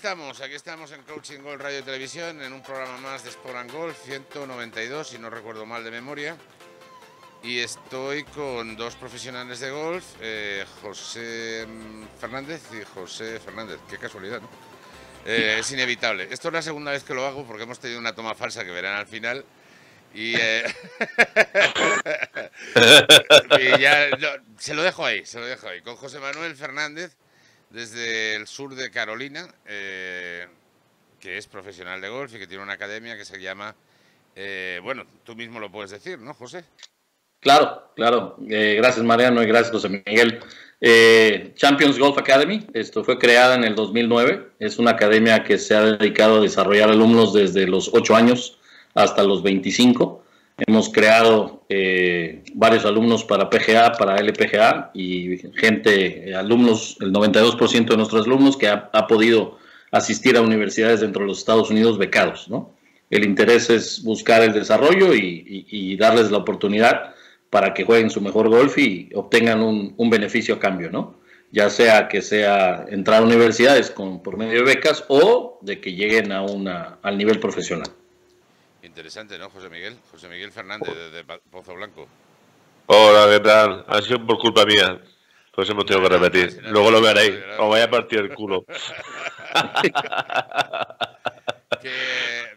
estamos, aquí estamos en Coaching Golf Radio y Televisión, en un programa más de Sport and Golf 192, si no recuerdo mal de memoria. Y estoy con dos profesionales de golf, eh, José Fernández y José Fernández. Qué casualidad, ¿no? Eh, es inevitable. Esto es la segunda vez que lo hago porque hemos tenido una toma falsa que verán al final. Y, eh, y ya, no, se lo dejo ahí, se lo dejo ahí. Con José Manuel Fernández, desde el sur de Carolina, eh, que es profesional de golf y que tiene una academia que se llama, eh, bueno, tú mismo lo puedes decir, ¿no, José? Claro, claro. Eh, gracias Mariano y gracias José Miguel. Eh, Champions Golf Academy, esto fue creada en el 2009. Es una academia que se ha dedicado a desarrollar alumnos desde los 8 años hasta los 25. Hemos creado eh, varios alumnos para PGA, para LPGA y gente, alumnos, el 92% de nuestros alumnos que ha, ha, podido asistir a universidades dentro de los Estados Unidos becados. ¿no? El interés es buscar el desarrollo y, y, y darles la oportunidad para que jueguen su mejor golf y obtengan un, un, beneficio a cambio, ¿no? Ya sea que sea entrar a universidades con, por medio de becas o de que lleguen a una, al nivel profesional. Interesante, ¿no, José Miguel? José Miguel Fernández, de, de Pozo Blanco. Hola, ¿qué tal? Ha sido por culpa mía. Pues hemos tenido que repetir. Luego lo veréis. Os vaya a partir el culo. que...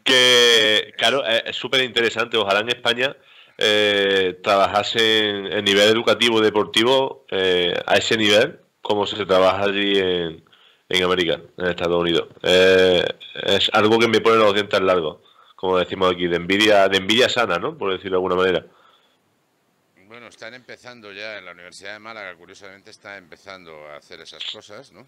que, claro, es súper interesante. Ojalá en España eh, trabajase en, en, nivel educativo y deportivo eh, a ese nivel como se trabaja allí en, en América, en Estados Unidos. Eh, es algo que me pone los dientes largos, como decimos aquí, de envidia, de envidia sana, ¿no? Por decirlo de alguna manera. Bueno, están empezando ya en la Universidad de Málaga, curiosamente está empezando a hacer esas cosas, ¿no?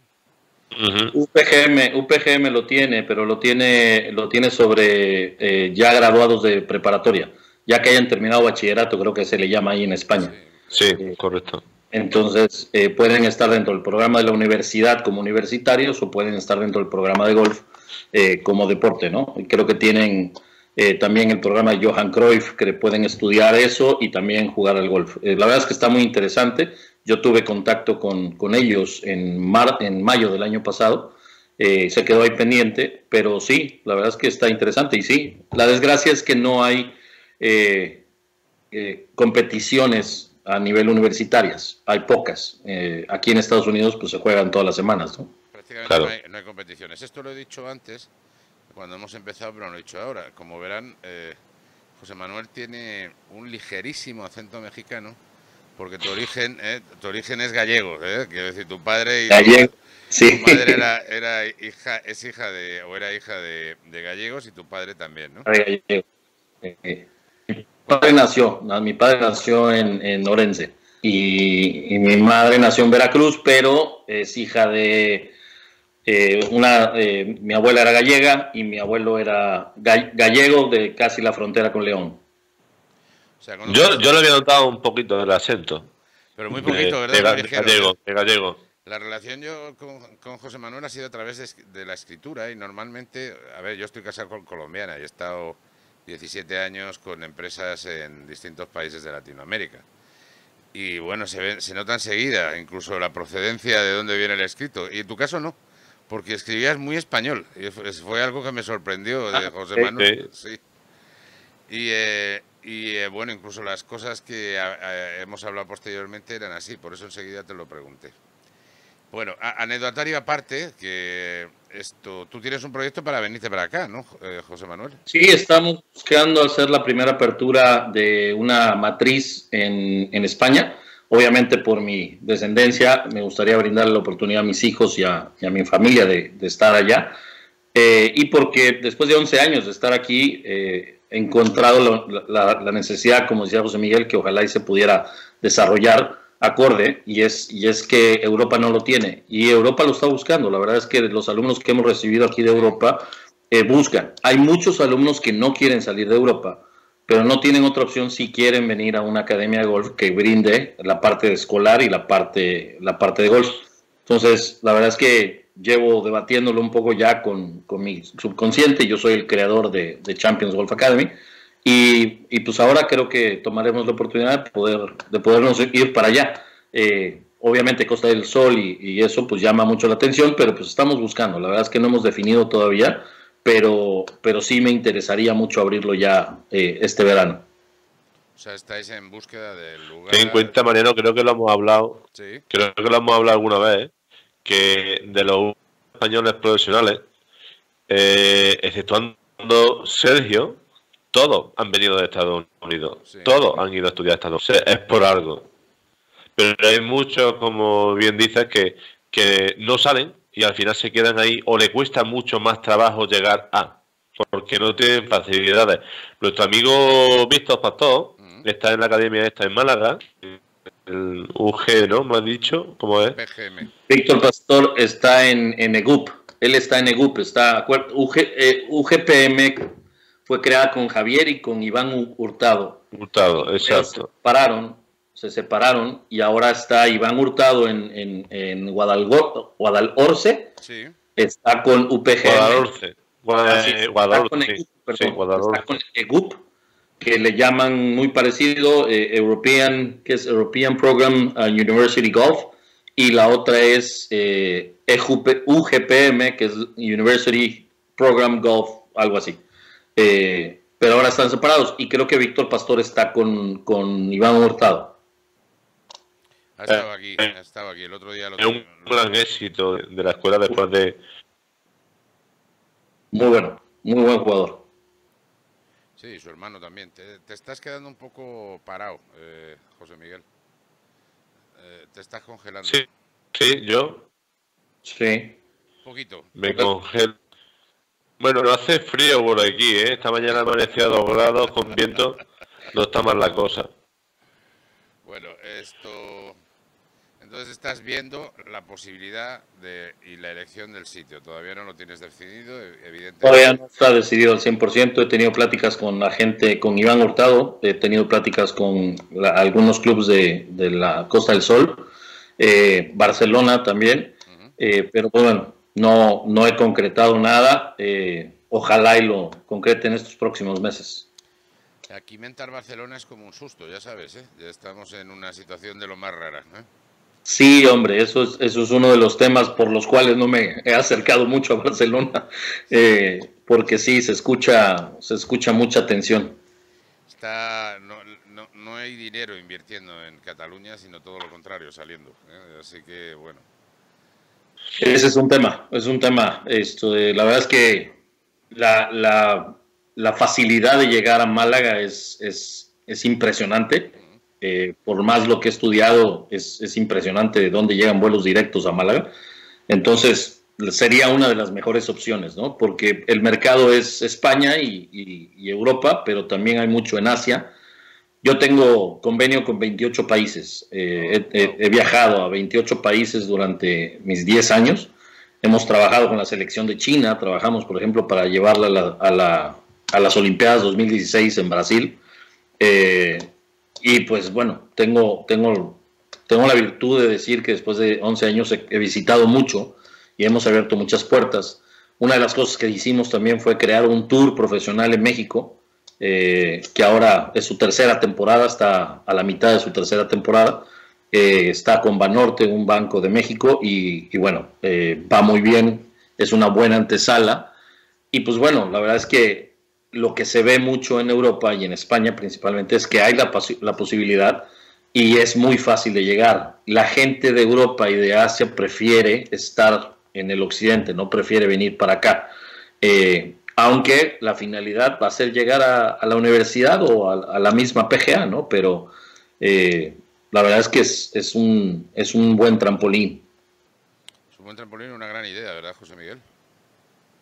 Uh -huh. UPGM, UPGM lo tiene, pero lo tiene, lo tiene sobre eh, ya graduados de preparatoria ya que hayan terminado bachillerato, creo que se le llama ahí en España. Sí, eh, correcto. Entonces, eh, pueden estar dentro del programa de la universidad como universitarios o pueden estar dentro del programa de golf eh, como deporte, ¿no? Creo que tienen eh, también el programa Johan Cruyff, que pueden estudiar eso y también jugar al golf. la verdad es que está muy interesante. Yo tuve contacto con, con ellos en, mar, en mayo del año pasado. se quedó ahí pendiente, pero sí, la verdad es que está interesante. Y sí, la desgracia es que no hay eh, eh, competiciones a nivel universitarias. Hay pocas. Eh, aquí en Estados Unidos pues se juegan todas las semanas. ¿no? Prácticamente claro. no, hay, no, hay, competiciones. Esto lo he dicho antes, cuando hemos empezado, pero no lo he dicho ahora. Como verán, eh, José Manuel tiene un ligerísimo acento mexicano, porque tu origen, tu origen es gallego. Quiero decir, tu padre y gallego. Tu, Sí. tu madre era, era, hija, es hija de, o era hija de, de gallegos y tu padre también, ¿no? Eh, mi padre nació, mi padre nació en, en Orense y, y, mi madre nació en Veracruz, pero es hija de eh, una, eh, mi abuela era gallega y mi abuelo era gallego de casi la frontera con León. O sea, yo, yo le había notado un poquito el acento. Pero muy poquito, de, ¿verdad? De, de gallego, de gallego. La relación yo con, con, José Manuel ha sido a través de, de, la escritura y normalmente, a ver, yo estoy casado con colombiana y he estado 17 años con empresas en distintos países de Latinoamérica. Y bueno, se, ve, se nota enseguida incluso la procedencia de dónde viene el escrito. Y en tu caso no, porque escribías muy español. Y fue algo que me sorprendió de José Manuel. Sí. Y, eh, y eh, bueno, incluso las cosas que a, a, hemos hablado posteriormente eran así, por eso enseguida te lo pregunté. Bueno, anecdotario aparte, que esto, tú tienes un proyecto para venirte para acá, ¿no, eh, José Manuel? Sí, estamos buscando hacer la primera apertura de una matriz en, en España. Obviamente por mi descendencia me gustaría brindar la oportunidad a mis hijos y a, mi familia de, estar allá. Eh, y porque después de 11 años de estar aquí, eh, he encontrado la, necesidad, como decía José Miguel, que ojalá y se pudiera desarrollar acorde y es, y es que Europa no lo tiene y Europa lo está buscando. La verdad es que los alumnos que hemos recibido aquí de Europa eh, buscan. Hay muchos alumnos que no quieren salir de Europa, pero no tienen otra opción si quieren venir a una academia de golf que brinde la parte escolar y la parte, la parte de golf. Entonces, la verdad es que llevo debatiéndolo un poco ya con, con mi subconsciente. Yo soy el creador de, de Champions Golf Academy. Y, y, pues ahora creo que tomaremos la oportunidad de, poder, de podernos ir para allá. Eh, obviamente Costa del Sol y, eso pues llama mucho la atención, pero pues estamos buscando. La verdad es que no hemos definido todavía, pero, pero sí me interesaría mucho abrirlo ya eh, este verano. O sea, estáis en búsqueda del lugar. Ten en cuenta, Mariano, creo que lo hemos hablado. Sí. Creo que lo hemos hablado alguna vez. Que de los españoles profesionales, eh, exceptuando Sergio, todos han venido de Estados Unidos. Todos han ido a estudiar a Estados Unidos. Es por algo. Pero hay muchos, como bien dices, que, que no salen y al final se quedan ahí o le cuesta mucho más trabajo llegar a porque no tienen facilidades. Nuestro amigo Víctor Pastor está en la academia esta en Málaga, el UG, ¿no? ¿Me has dicho? ¿Cómo es? Víctor Pastor está en, en EGUP, él está en EGUP, está, UG, eh, UGPM fue creada con Javier y con Iván Hurtado. Hurtado, exacto. Se separaron, se separaron y ahora está Iván Hurtado en, en, en Guadalhorce, sí. está con UPG. Guadalhorce. Guadalhorce. Está con EGUP que le llaman muy parecido, eh, European, que es European Program uh, University Golf, y la otra es eh, UGPM, que es University Program Golf, algo así. Eh, pero ahora están separados y creo que Víctor Pastor está con, con Iván Hurtado. Ha estado aquí, ha estado aquí. El otro día lo Es un gran éxito de la escuela después de... Muy bueno, muy buen jugador. Sí, su hermano también. Te, estás quedando un poco parado, eh, José Miguel. Eh, te estás congelando. Sí, sí, yo. Sí. Un poquito. Me congelo. Bueno, no hace frío por aquí, ¿eh? Esta mañana amanecía a dos grados con viento. No está mal la cosa. Bueno, esto entonces estás viendo la posibilidad de, y la elección del sitio. Todavía no lo tienes decidido, evidentemente. Todavía no está decidido al 100%. He tenido pláticas con la gente, con Iván Hurtado, he tenido pláticas con algunos clubes de, la Costa del Sol, eh, Barcelona también, eh, pero bueno, no, no he concretado nada. Eh, ojalá y lo concrete en estos próximos meses. Aquí mentar Barcelona es como un susto, ya sabes, ya estamos en una situación de lo más rara. ¿eh? Sí, hombre, eso es, eso es uno de los temas por los cuales no me he acercado mucho a Barcelona, eh, porque sí, se escucha, se escucha mucha tensión. Está, no, no, no, hay dinero invirtiendo en Cataluña, sino todo lo contrario, saliendo. ¿eh? Así que, bueno. Ese es un tema, es un tema. Esto la verdad es que la, la, la facilidad de llegar a Málaga es, es, es impresionante eh, por más lo que he estudiado, es, impresionante de dónde llegan vuelos directos a Málaga. Entonces, sería una de las mejores opciones, ¿no? Porque el mercado es España y, Europa, pero también hay mucho en Asia. Yo tengo convenio con 28 países. Eh, he, viajado a 28 países durante mis 10 años. Hemos trabajado con la selección de China, trabajamos, por ejemplo, para llevarla a, a, las Olimpiadas 2016 en Brasil. Eh, y pues bueno, tengo, tengo, tengo la virtud de decir que después de 11 años he, visitado mucho y hemos abierto muchas puertas. Una de las cosas que hicimos también fue crear un tour profesional en México, eh, que ahora es su tercera temporada, está a la mitad de su tercera temporada. Eh, está con Banorte, un banco de México, y, bueno, eh, va muy bien, es una buena antesala. Y pues bueno, la verdad es que lo que se ve mucho en Europa y en España principalmente es que hay la, posibilidad y es muy fácil de llegar. La gente de Europa y de Asia prefiere estar en el occidente, no prefiere venir para acá. Eh, aunque la finalidad va a ser llegar a, la universidad o a, la misma PGA, ¿no? Pero eh, la verdad es que es, un, es un buen trampolín. Es un buen trampolín, una gran idea, ¿verdad, José Miguel?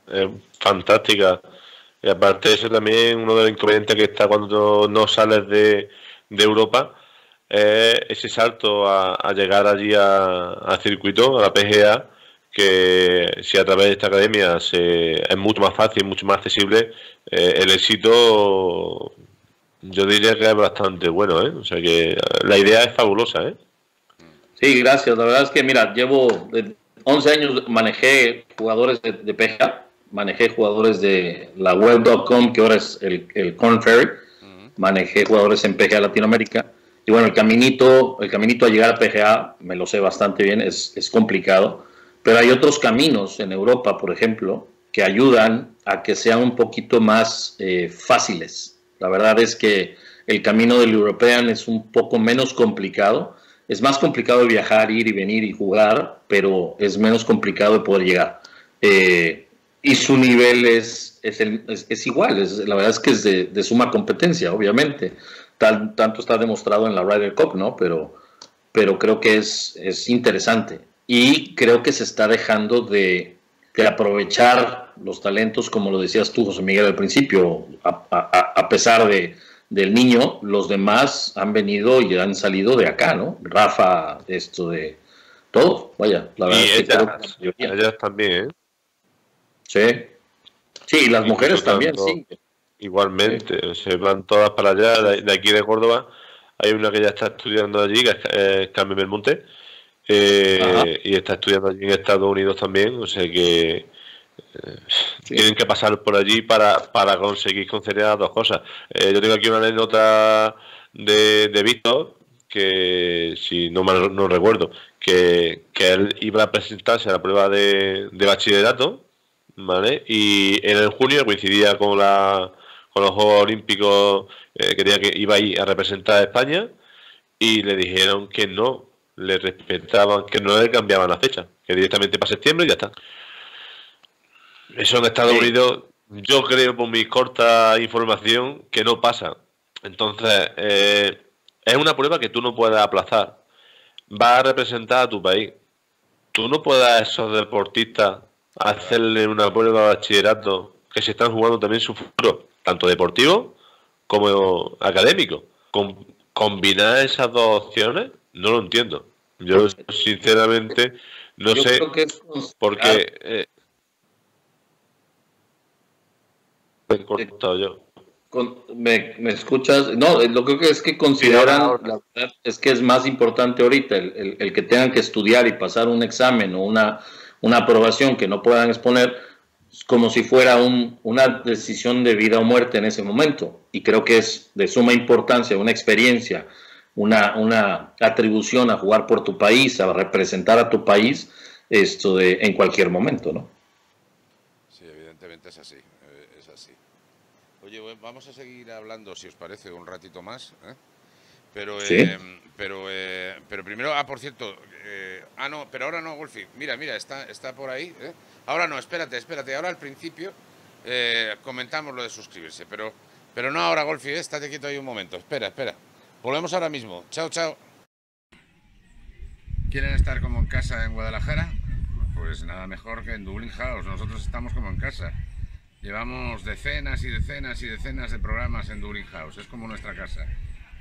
Eh, fantástica. Y aparte de eso también uno de los inconvenientes que está cuando no sales de, Europa es ese salto a, llegar allí al circuito, a la PGA, que si a través de esta academia se, es mucho más fácil, mucho más accesible, eh, el éxito yo diría que es bastante bueno, ¿eh? O sea que la idea es fabulosa, ¿eh? Sí, gracias. La verdad es que, mira, llevo 11 años, manejé jugadores de, de PGA manejé jugadores de la web.com, que ahora es el, el Corn Ferry, manejé jugadores en PGA Latinoamérica Y bueno, el caminito, el caminito a llegar a PGA, me lo sé bastante bien, es, es complicado, pero hay otros caminos en Europa, por ejemplo, que ayudan a que sean un poquito más eh, fáciles. La verdad es que el camino del European es un poco menos complicado. Es más complicado viajar, ir y venir y jugar, pero es menos complicado de poder llegar. Eh, y su nivel es, es, es, igual, la verdad es que es de, suma competencia, obviamente. tanto está demostrado en la Ryder Cup, ¿no? Pero, pero creo que es, es interesante. Y creo que se está dejando de, de aprovechar los talentos, como lo decías tú, José Miguel, al principio, a, pesar de, del niño, los demás han venido y han salido de acá, ¿no? Rafa, esto de todo, vaya, la verdad es que ellas, también, ¿eh? Sí, sí, y las mujeres también, sí. Igualmente, se van todas para allá, de, aquí de Córdoba, hay una que ya está estudiando allí, que es eh, Carmen Belmonte, eh, y está estudiando allí en Estados Unidos también, o sea que eh, tienen que pasar por allí para, para conseguir conciliar dos cosas. Eh, yo tengo aquí una anécdota de, de Víctor, que si no mal no recuerdo, que, él iba a presentarse a la prueba de, de bachillerato, ¿vale? Y en el junio coincidía con la con los Juegos Olímpicos que tenía que iba a ir a representar a España y le dijeron que no, le respetaban, que no le cambiaban la fecha, que directamente para septiembre y ya está. Eso en Estados Unidos, yo creo por mi corta información que no pasa. Entonces, eh, es una prueba que tú no puedes aplazar. Va a representar a tu país. Tú no puedes a esos deportistas hacerle una prueba de bachillerato que se están jugando también su futuro, tanto deportivo como académico. combinar esas dos opciones no lo entiendo. Yo, sinceramente, no sé. porque. Eh, me he cortado yo. ¿Me, ¿Me, escuchas? No, lo que es que consideran, la verdad es que es más importante ahorita el, el, que tengan que estudiar y pasar un examen o una, una aprobación que no puedan exponer como si fuera un, una decisión de vida o muerte en ese momento. Y creo que es de suma importancia una experiencia una, una atribución a jugar por tu país, a representar a tu país esto de, en cualquier momento, ¿no? Sí, evidentemente es así, eh, es así. Oye, vamos a seguir hablando, si os parece, un ratito más, ¿eh? Pero, eh, pero, pero primero, ah, por cierto, ah, no, pero ahora no, Golfi, mira, mira, está, está por ahí. Ahora no, espérate, espérate, ahora al principio comentamos lo de suscribirse, pero, pero no ahora, Golfi, estate quieto ahí un momento, espera, espera. Volvemos ahora mismo. Chao, chao. ¿Quieren estar como en casa en Guadalajara? Pues nada mejor que en Dublin House. Nosotros estamos como en casa. Llevamos decenas y decenas y decenas de programas en Dublin House. Es como nuestra casa.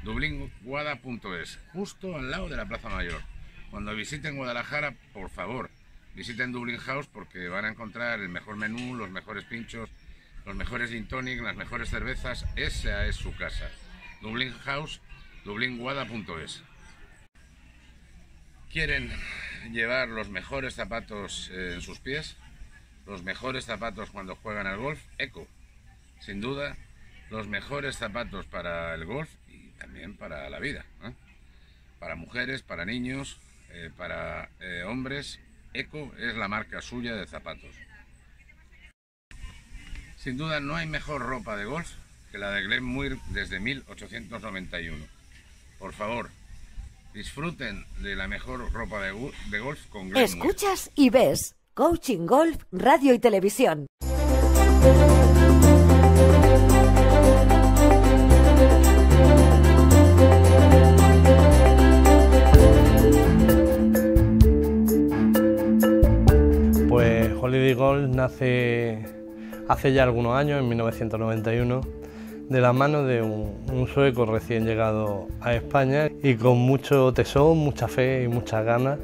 dublinguada.es, justo al lado de la Plaza Mayor. Cuando visiten Guadalajara, por favor, visiten Dublin House porque van a encontrar el mejor menú, los mejores pinchos, los mejores gin tonic, las mejores cervezas. Esa es su casa. Dublin House dublinguada.es. ¿Quieren llevar los mejores zapatos en sus pies? Los mejores zapatos cuando juegan al golf, Eco. Sin duda, los mejores zapatos para el golf también para la vida. Para mujeres, para niños, eh, para eh, hombres, Eco es la marca suya de zapatos. Sin duda no hay mejor ropa de golf que la de Glen Muir desde 1891. Por favor, disfruten de la mejor ropa de, golf con Glenmore. Escuchas y ves Coaching Golf, Radio y Televisión. Holiday Golf nace hace ya algunos años, en 1991 de la mano de un, sueco recién llegado a España y con mucho tesón, mucha fe y muchas ganas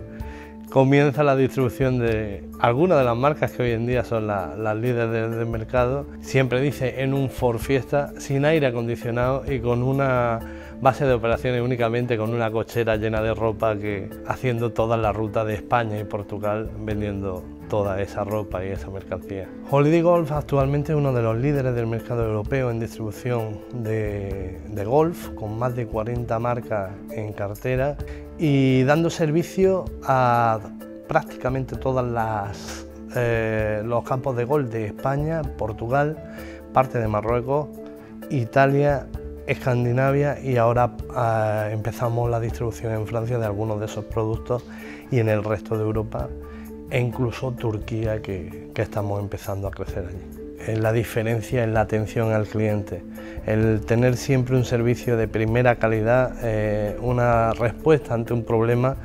comienza la distribución de algunas de las marcas que hoy en día son las líderes del, mercado. Siempre dice en un Ford Fiesta, sin aire acondicionado y con una base de operaciones únicamente con una cochera llena de ropa que haciendo toda la ruta de España y Portugal vendiendo toda esa ropa y esa mercancía. Holiday Golf actualmente es uno de los líderes del mercado europeo en distribución de, golf, con más de 40 marcas en cartera y dando servicio a prácticamente todos eh, los campos de golf de España, Portugal, parte de Marruecos, Italia, Escandinavia y ahora eh, empezamos la distribución en Francia de algunos de esos productos y en el resto de Europa e incluso Turquía que, estamos empezando a crecer allí. La diferencia en la atención al cliente, el tener siempre un servicio de primera calidad, eh, una respuesta ante un problema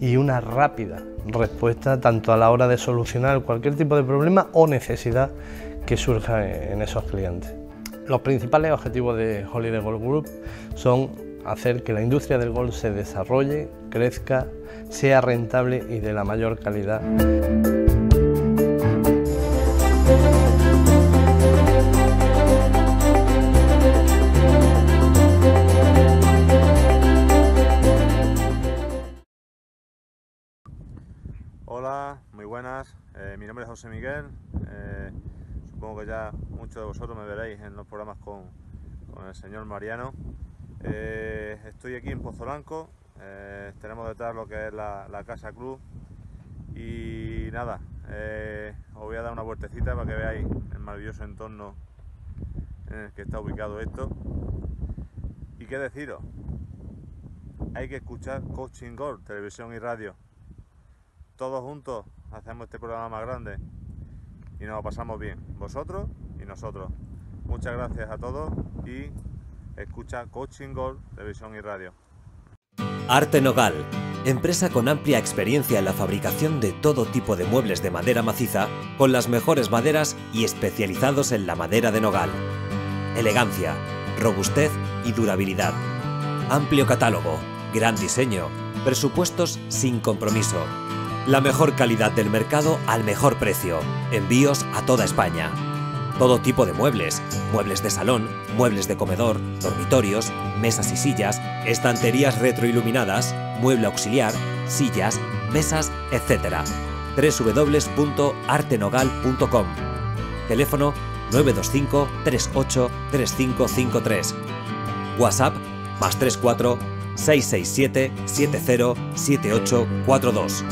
y una rápida respuesta tanto a la hora de solucionar cualquier tipo de problema o necesidad que surja en esos clientes. Los principales objetivos de Holiday Golf Group son hacer que la industria del golf se desarrolle, crezca, sea rentable y de la mayor calidad. Hola, muy buenas. Eh, mi nombre es José Miguel. Eh, supongo que ya muchos de vosotros me veréis en los programas con, el señor Mariano. Eh, estoy aquí en Pozolanco, eh, tenemos detrás lo que es la, Casa Club y nada, eh, os voy a dar una vueltecita para que veáis el maravilloso entorno en el que está ubicado esto. Y qué deciros, hay que escuchar Coaching Gold, televisión y radio. Todos juntos hacemos este programa más grande y nos lo pasamos bien, vosotros y nosotros. Muchas gracias a todos y escucha Coaching Gold, televisión y radio. Arte Nogal, empresa con amplia experiencia en la fabricación de todo tipo de muebles de madera maciza, con las mejores maderas y especializados en la madera de nogal. Elegancia, robustez y durabilidad. Amplio catálogo, gran diseño, presupuestos sin compromiso. La mejor calidad del mercado al mejor precio. Envíos a toda España. Todo tipo de muebles, muebles de salón, muebles de comedor, dormitorios, mesas y sillas, estanterías retroiluminadas, mueble auxiliar, sillas, mesas, etc. www.artenogal.com Teléfono 925 38 3553 WhatsApp más 34 667 707842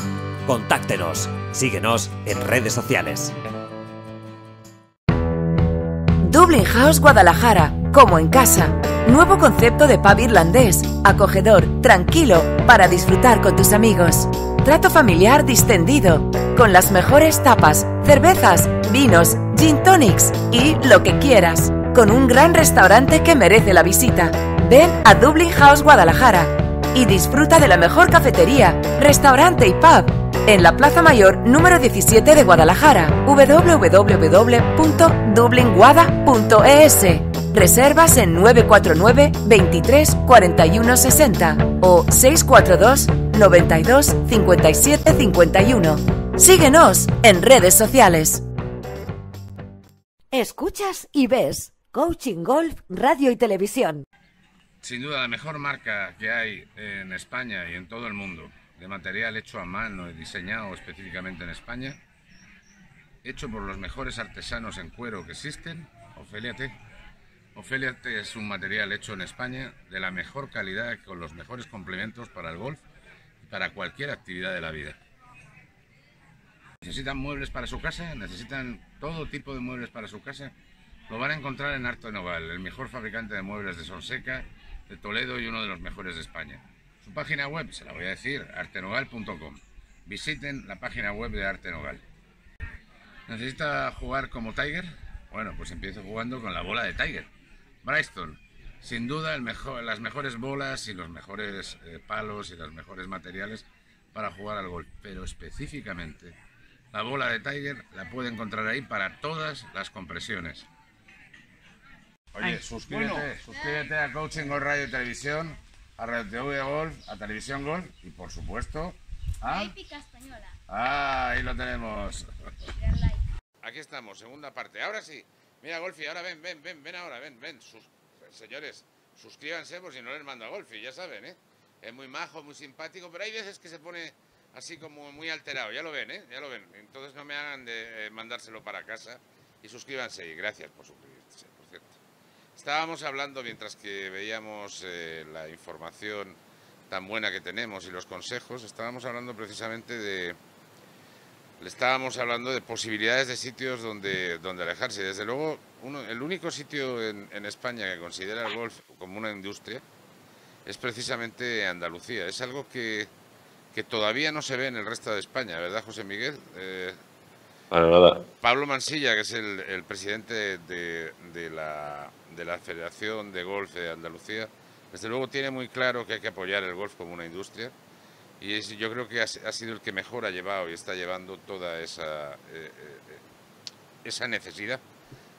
Contáctenos. Síguenos en redes sociales. Dublin House Guadalajara, como en casa. Nuevo concepto de pub irlandés, acogedor, tranquilo, para disfrutar con tus amigos. Trato familiar distendido, con las mejores tapas, cervezas, vinos, gin tonics y lo que quieras. Con un gran restaurante que merece la visita. Ven a Dublin House Guadalajara y disfruta de la mejor cafetería, restaurante y pub en la Plaza Mayor número 17 de Guadalajara, www.dublinguada.es. Reservas en 949 23 41 60 o 642 92 57 51. Síguenos en redes sociales. Escuchas y ves Coaching Golf, Radio y Televisión. Sin duda la mejor marca que hay en España y en todo el mundo de material hecho a mano y diseñado específicamente en España, hecho por los mejores artesanos en cuero que existen, Ofelia T. Ofelia T es un material hecho en España de la mejor calidad con los mejores complementos para el golf y para cualquier actividad de la vida. ¿Necesitan muebles para su casa? ¿Necesitan todo tipo de muebles para su casa? Lo van a encontrar en Arte Noval, el mejor fabricante de muebles de Sonseca, de Toledo y uno de los mejores de España. Su página web, se la voy a decir, artenogal.com. Visiten la página web de Arte Nogal. ¿Necesita jugar como Tiger? Bueno, pues empiece jugando con la bola de Tiger. Bryston, sin duda el mejor, las mejores bolas y los mejores eh, palos y los mejores materiales para jugar al golf. Pero específicamente, la bola de Tiger la puede encontrar ahí para todas las compresiones. Oye, suscríbete, suscríbete a Coaching Golf Radio y Televisión a Radio TV Golf, a Televisión Golf y por supuesto a... Española. Ah, ahí lo tenemos. Aquí estamos, segunda parte. Ahora sí. Mira, Golfi, ahora ven, ven, ven, ven ahora, ven, ven. Sus... Señores, suscríbanse por si no les mando a Golfi, ya saben, ¿eh? Es muy majo, muy simpático, pero hay veces que se pone así como muy alterado, ya lo ven, ¿eh? Ya lo ven. Entonces no me hagan de eh, mandárselo para casa y suscríbanse y gracias por suscribirse. Estábamos hablando mientras que veíamos eh, la información tan buena que tenemos y los consejos, estábamos hablando precisamente de le estábamos hablando de posibilidades de sitios donde, donde alejarse. Desde luego, uno, el único sitio en, en, España que considera el golf como una industria es precisamente Andalucía. Es algo que, que todavía no se ve en el resto de España, ¿verdad, José Miguel? Eh, Pablo Mansilla, que es el, el presidente de, de, la, de la Federación de Golf de Andalucía, desde luego tiene muy claro que hay que apoyar el golf como una industria y es, yo creo que ha, ha, sido el que mejor ha llevado y está llevando toda esa, eh, eh, esa necesidad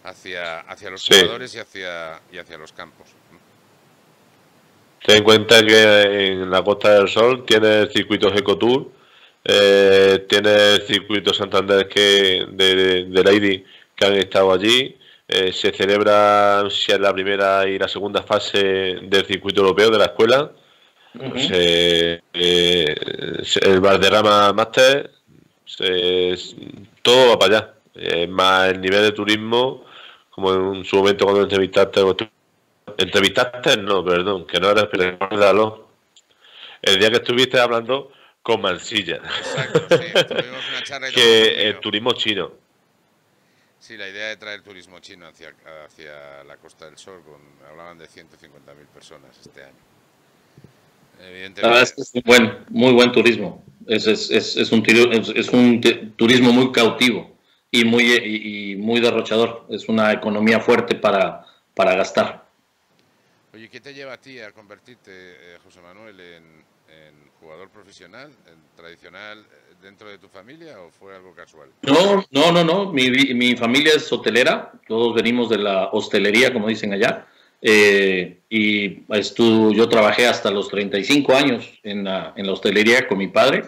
hacia, hacia los sí. jugadores y hacia, y hacia los campos. Ten en cuenta que en la Costa del Sol tiene circuitos Ecotour, eh, tiene circuitos Santander que, de, de Lady que han estado allí. Eh, se celebra si es la primera y la segunda fase del circuito europeo de la escuela. Uh -huh. se, eh, el Valderrama Master, se, todo va para allá. Eh, más el nivel de turismo, como en su momento cuando entrevistaste, entrevistaste, no, perdón, que no eres, recuérdalo. El día que estuviste hablando con Mansilla, Exacto, sí, tuvimos una charla y que el turismo chino. Sí, la idea de traer turismo chino hacia, hacia la Costa del Sol, con, hablaban de 150.000 personas este año. La verdad es que es un buen, muy buen turismo. Es, es, es, es un, es, es, un turismo muy cautivo y muy, y, y, muy derrochador. Es una economía fuerte para, para gastar. Oye, ¿qué te lleva a ti a convertirte, eh, José Manuel, en, en, jugador profesional, en tradicional eh, dentro de tu familia o fue algo casual? No, no, no, no. Mi, mi familia es hotelera. Todos venimos de la hostelería, como dicen allá. Eh, y estuve, yo trabajé hasta los 35 años en la, en la, hostelería con mi padre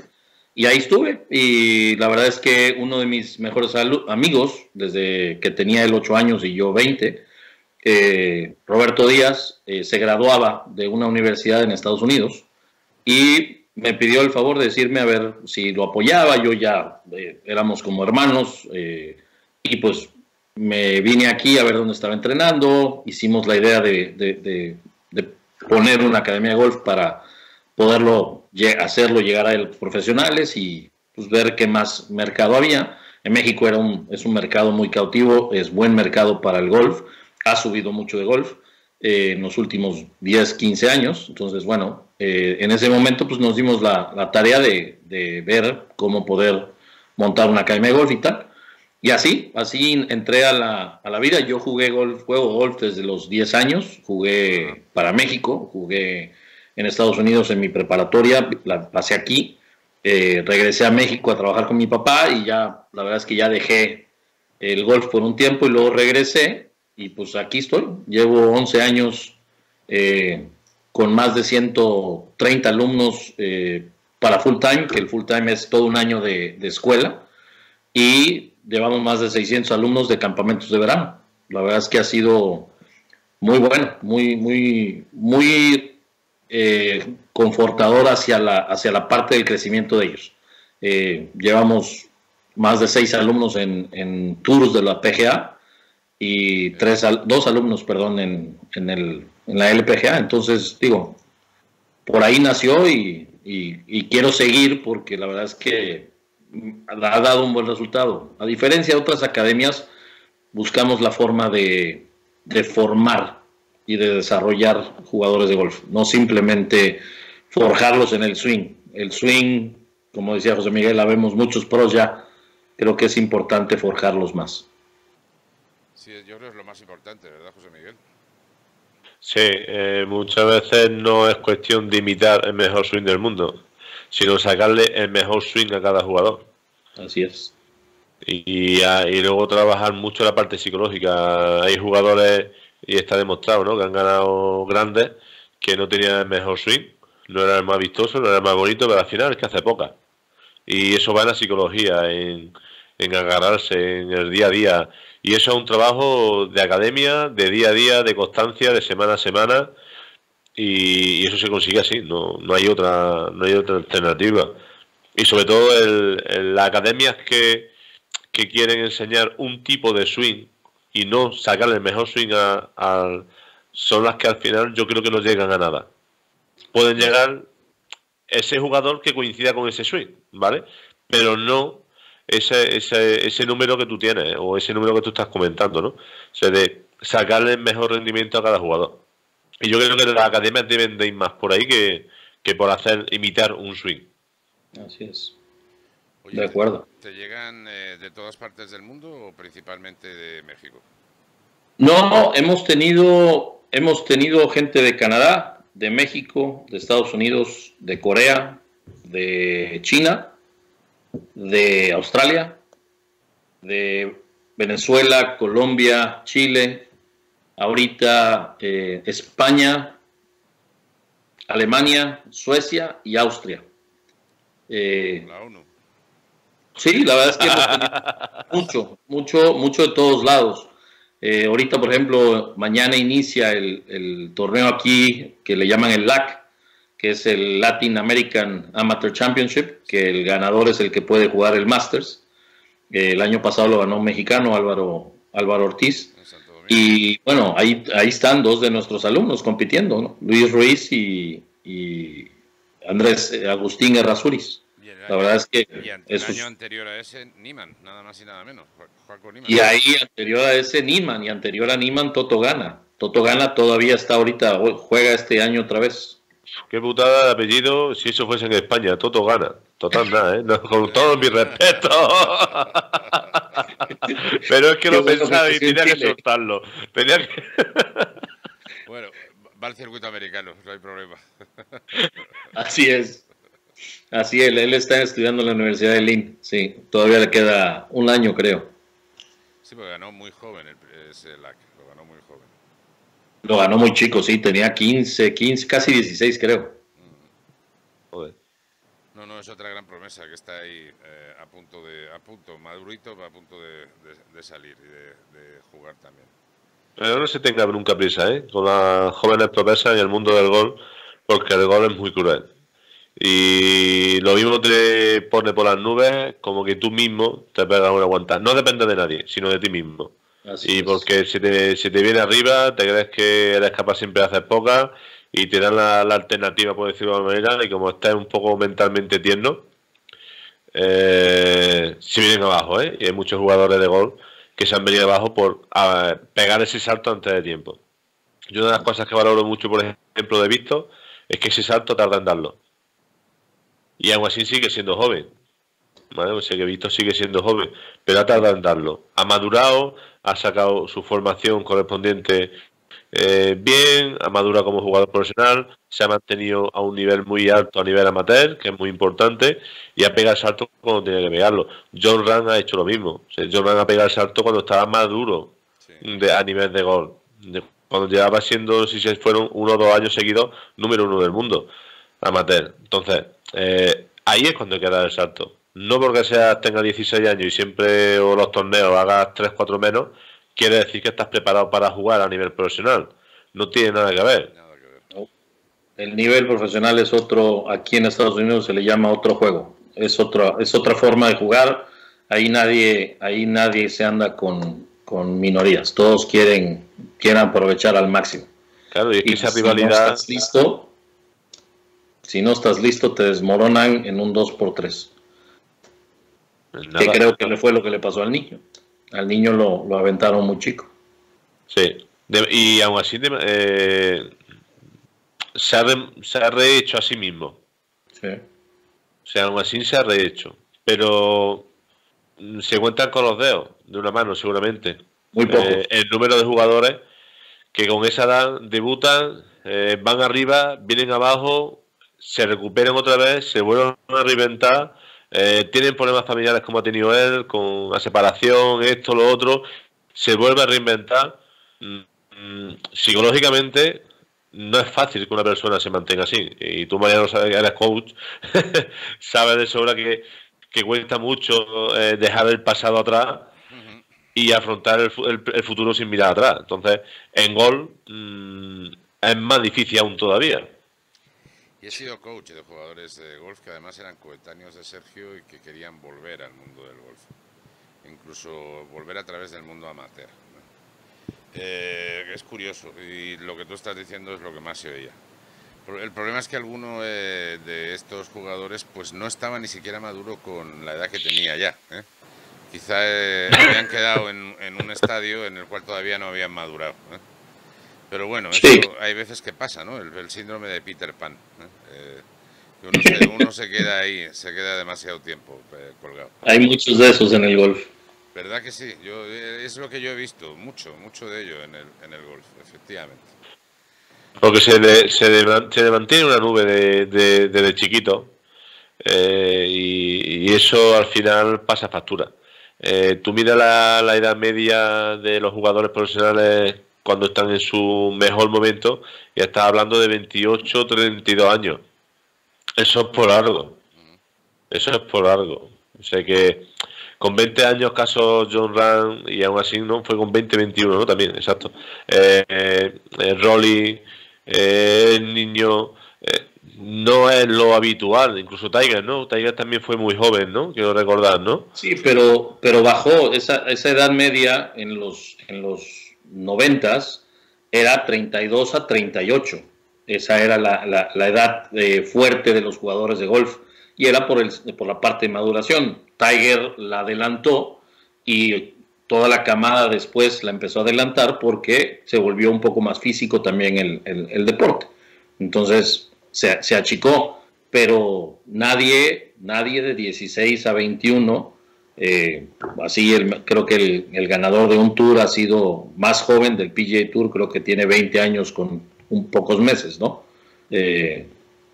y ahí estuve y la verdad es que uno de mis mejores amigos desde que tenía él 8 años y yo 20 eh, Roberto Díaz eh, se graduaba de una universidad en Estados Unidos y me pidió el favor de decirme a ver si lo apoyaba yo ya eh, éramos como hermanos y pues me vine aquí a ver dónde estaba entrenando, hicimos la idea de, de, de, de poner una academia de golf para poderlo hacerlo llegar a los profesionales y pues, ver qué más mercado había. En México era un, es un mercado muy cautivo, es buen mercado para el golf, ha subido mucho de golf eh, en los últimos 10, 15 años. Entonces, bueno, eh, en ese momento pues nos dimos la, la tarea de, de ver cómo poder montar una academia de golf y tal. Y así, así entré a la, a la, vida. Yo jugué golf, juego golf desde los 10 años, jugué para México, jugué en Estados Unidos en mi preparatoria, la pasé aquí, eh, regresé a México a trabajar con mi papá y ya, la verdad es que ya dejé el golf por un tiempo y luego regresé y pues aquí estoy. Llevo 11 años eh, con más de 130 alumnos eh, para full time, que el full time es todo un año de, de escuela. Y llevamos más de 600 alumnos de campamentos de verano. La verdad es que ha sido muy bueno, muy, muy, muy eh, confortador hacia la, hacia la parte del crecimiento de ellos. Eh, llevamos más de seis alumnos en, en, tours de la PGA y tres, dos alumnos, perdón, en, en, el, en la LPGA. Entonces, digo, por ahí nació y, y, quiero seguir porque la verdad es que ha dado un buen resultado. A diferencia de otras academias, buscamos la forma de, de, formar y de desarrollar jugadores de golf, no simplemente forjarlos en el swing. El swing, como decía José Miguel, la vemos muchos pros ya, creo que es importante forjarlos más. Sí, yo creo que es lo más importante, ¿verdad, José Miguel? Sí, eh, muchas veces no es cuestión de imitar el mejor swing del mundo, sino sacarle el mejor swing a cada jugador. Así es. Y, y, luego trabajar mucho la parte psicológica. Hay jugadores, y está demostrado, ¿no? Que han ganado grandes, que no tenían el mejor swing, no era el más vistoso, no era el más bonito, pero al final es que hace poca. Y eso va en la psicología, en, en agarrarse, en el día a día. Y eso es un trabajo de academia, de día a día, de constancia, de semana a semana y, y, eso se consigue así no, no hay otra no hay otra alternativa Y sobre todo el, las academias que, quieren enseñar un tipo de swing y no sacar el mejor swing al son las que al final yo creo que no llegan a nada. Pueden llegar ese jugador que coincida con ese swing, ¿vale? Pero no ese, ese, ese número que tú tienes o ese número que tú estás comentando, ¿no? O sea, de sacarle el mejor rendimiento a cada jugador. Y yo creo que las academias deben de ir más por ahí que, por hacer imitar un swing. Así es. de acuerdo. ¿Te, llegan eh, de todas partes del mundo o principalmente de México? No, hemos tenido, hemos tenido gente de Canadá, de México, de Estados Unidos, de Corea, de China, de Australia, de Venezuela, Colombia, Chile, ahorita eh, España, Alemania, Suecia y Austria. Eh, sí, la verdad es que mucho, mucho, mucho de todos lados. Eh, ahorita, por ejemplo, mañana inicia el, torneo aquí que le llaman el LAC, que es el Latin American Amateur Championship, que el ganador es el que puede jugar el Masters. el año pasado lo ganó un mexicano, Álvaro, Álvaro Ortiz. Y bueno, ahí, ahí están dos de nuestros alumnos compitiendo, Luis Ruiz y, Andrés eh, Agustín Errázuriz. La verdad es que... Y el año anterior a ese, Niman, nada más y nada menos. Y ahí, anterior a ese, Niman, y anterior a Niman, Toto Gana. Toto Gana todavía está ahorita, juega este año otra vez. Qué putada de apellido si eso fuese en España, Toto Gana. Total nada, ¿eh? con todo mi respeto. Pero es que lo pensaba y tenía que soltarlo. Tenía que... bueno, va al circuito americano, no hay problema. Así es. Así es, él está estudiando en la Universidad de Lynn, sí, todavía le queda un año creo. Sí, porque ganó muy joven muy joven. Lo ganó muy chico, sí, tenía 15, 15, casi 16 creo. Joder. No, no, es otra gran promesa que está ahí eh, a punto de, a punto, madurito, a punto de, salir y de, jugar también. Pero no se tenga nunca prisa, ¿eh? Con las jóvenes promesas y el mundo del gol, porque el gol es muy cruel. Y lo mismo te pone por las nubes, como que tú mismo te pegas una aguanta. No depende de nadie, sino de ti mismo. Y porque si te, si te viene arriba, te crees que eres capaz siempre de hacer pocas y te dan la, alternativa, por decirlo de alguna manera, y como estás un poco mentalmente tierno, eh, si vienen abajo, ¿eh? Y hay muchos jugadores de gol que se han venido abajo por pegar ese salto antes de tiempo. Yo una de las cosas que valoro mucho, por ejemplo, de Visto, es que ese salto tarda en darlo. Y aún así sigue siendo joven. ¿Vale? O sea que Visto sigue siendo joven, pero ha tardado en darlo. Ha madurado, ha sacado su formación correspondiente eh, bien, ha madurado como jugador profesional, se ha mantenido a un nivel muy alto a nivel amateur, que es muy importante, y ha pegado el salto cuando tenía que pegarlo. John Rand ha hecho lo mismo. John Rand ha pegado el salto cuando estaba más duro de, a nivel de gol. cuando llevaba siendo, si se fueron uno o dos años seguidos, número uno del mundo amateur. Entonces, eh, ahí es cuando hay que dar el salto. No porque seas, tenga 16 años y siempre o los torneos hagas 3, 4 menos, quiere decir que estás preparado para jugar a nivel profesional. No tiene nada que ver. El nivel profesional es otro, aquí en Estados Unidos se le llama otro juego. Es otra, es otra forma de jugar. Ahí nadie, ahí nadie se anda con, minorías. Todos quieren, quieren aprovechar al máximo. Claro, y, esa rivalidad. Si no estás listo, si no estás listo, te desmoronan en un 2x3. Pues que creo que le fue lo que le pasó al niño al niño lo, aventaron muy chico. Sí, y aún así eh, se, ha rehecho a sí mismo. Sí. O sea, aún así se ha rehecho. Pero se cuentan con los dedos de una mano, seguramente. Muy poco. Eh, el número de jugadores que con esa edad debutan, eh, van arriba, vienen abajo, se recuperan otra vez, se vuelven a reinventar eh, tienen problemas familiares como ha tenido él, con la separación, esto, lo otro, se vuelve a reinventar. Mm, mm, psicológicamente no es fácil que una persona se mantenga así. Y tú, Mariano, sabes que eres coach, sabes de sobra que, cuesta mucho eh, dejar el pasado atrás y afrontar el, futuro sin mirar atrás. Entonces, en gol mm, es más difícil aún todavía. Y he sido coach de jugadores de golf que además eran coetáneos de Sergio y que querían volver al mundo del golf. Incluso volver a través del mundo amateur. Eh, es curioso y lo que tú estás diciendo es lo que más se oía. El problema es que alguno eh, de estos jugadores pues no estaba ni siquiera maduro con la edad que tenía ya. ¿eh? Quizá habían quedado en, un estadio en el cual todavía no habían madurado. Pero bueno, hay veces que pasa, ¿no? El, síndrome de Peter Pan. uno, se, uno, se, queda ahí, se queda demasiado tiempo colgado. Hay muchos de esos en el golf. ¿Verdad que sí? Yo, eh, es lo que yo he visto, mucho, mucho de ello en el, en el golf, efectivamente. Porque se le, se, mantiene una nube desde de, chiquito eh, y, eso al final pasa factura. Eh, tú miras la, la, edad media de los jugadores profesionales cuando están en su mejor momento y estás hablando de 28, 32 años. Eso es por algo. Eso es por algo. O sea que con 20 años caso John Rand y aún así no fue con 20 21 no también exacto. Eh, eh, Rolly eh, el niño eh, no es lo habitual. Incluso Tiger no Tiger también fue muy joven no quiero recordar no sí pero pero bajó. Esa, esa edad media en los en los noventas era 32 a 38 esa era la, la, edad fuerte de los jugadores de golf y era por, el, por la parte de maduración. Tiger la adelantó y toda la camada después la empezó a adelantar porque se volvió un poco más físico también el, el, deporte. Entonces se, se, achicó, pero nadie, nadie de 16 a 21, eh, así el, creo que el, el, ganador de un tour ha sido más joven del PGA Tour, creo que tiene 20 años con un pocos meses, ¿no? Eh,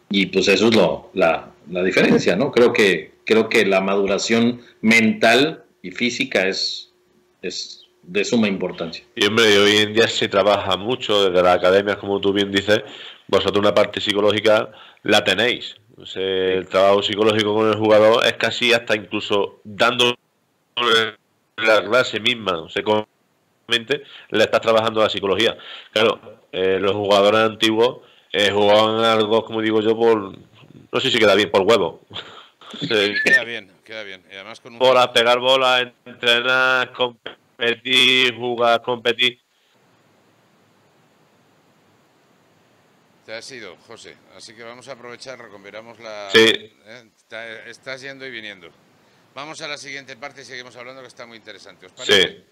y pues eso es lo, la, la diferencia, ¿no? Creo que, creo que la maduración mental y física es, es de suma importancia. Y hombre, hoy en día se trabaja mucho desde las academias, como tú bien dices, vosotros una parte psicológica la tenéis. El trabajo psicológico con el jugador es casi hasta incluso dando la clase misma, o sea, le estás trabajando la psicología. Claro, eh, los jugadores antiguos eh, jugaban algo, como digo yo, por no sé si queda bien por huevo. Queda bien, queda bien. Y además con Bola, pegar bola, entrenar, competir, jugar, competir. Te has ido, José. Así que vamos a aprovechar, recuperamos la... Sí. ¿eh? Estás yendo y viniendo. Vamos a la siguiente parte y seguimos hablando que está muy interesante. ¿Os parece? Sí.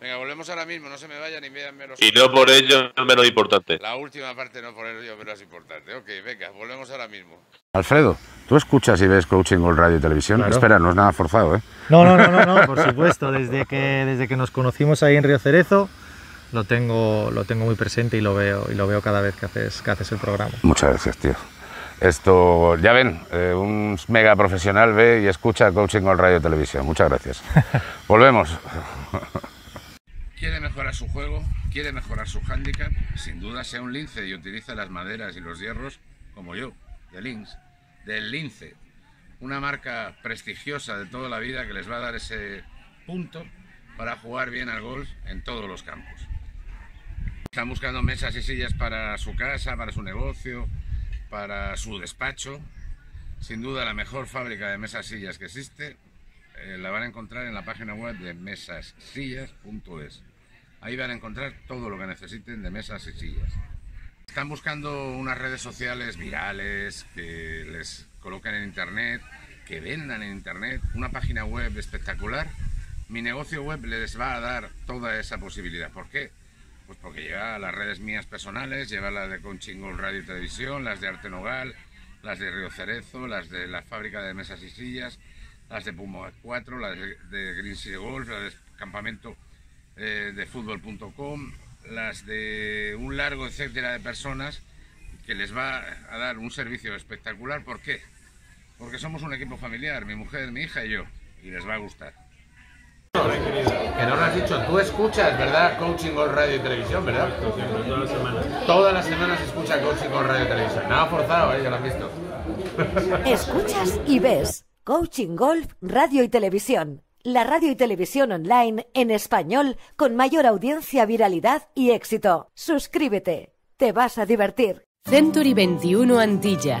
Venga, volvemos ahora mismo, no se me vayan ni vean menos. Y no por ello menos importante. La última parte no por ello menos importante. Ok, venga, volvemos ahora mismo. Alfredo, ¿tú escuchas y ves Coaching Gold Radio y Televisión? Espera, no es nada forzado, ¿eh? No, no, no, no, no por supuesto. Desde que, desde que nos conocimos ahí en Río Cerezo, lo tengo, lo tengo muy presente y lo veo, y lo veo cada vez que haces, que haces el programa. Muchas gracias, tío. Esto, ya ven, eh, un mega profesional ve y escucha Coaching Gold Radio y Televisión. Muchas gracias. Volvemos. quiere mejorar su juego, quiere mejorar su handicap, sin duda sea un lince y utiliza las maderas y los hierros como yo, de Links, del lince, una marca prestigiosa de toda la vida que les va a dar ese punto para jugar bien al golf en todos los campos. Están buscando mesas y sillas para su casa, para su negocio, para su despacho. Sin duda la mejor fábrica de mesas y sillas que existe eh, la van a encontrar en la página web de mesassillas.es. Ahí van a encontrar todo lo que necesiten de mesas y sillas. Están buscando unas redes sociales virales que les coloquen en internet, que vendan en internet, una página web espectacular. Mi negocio web les va a dar toda esa posibilidad. ¿Por qué? Pues porque lleva las redes mías personales, lleva las de Conchingol Radio y Televisión, las de Arte Nogal, las de Río Cerezo, las de la fábrica de mesas y sillas, las de Puma 4, las de, Green City Golf, las de Campamento eh, de fútbol.com, las de un largo etcétera de personas que les va a dar un servicio espectacular. ¿Por qué? Porque somos un equipo familiar, mi mujer, mi hija y yo, y les va a gustar. Que no lo has dicho, tú escuchas, ¿verdad? Coaching Golf Radio y Televisión, ¿verdad? todas las semanas. Todas las semanas escucha Coaching Golf Radio y Televisión. Nada forzado, ¿eh? ya lo has visto. Escuchas y ves Coaching Golf Radio y Televisión la radio y televisión online en español con mayor audiencia, viralidad y éxito. Suscríbete, te vas a divertir. Century 21 Antilla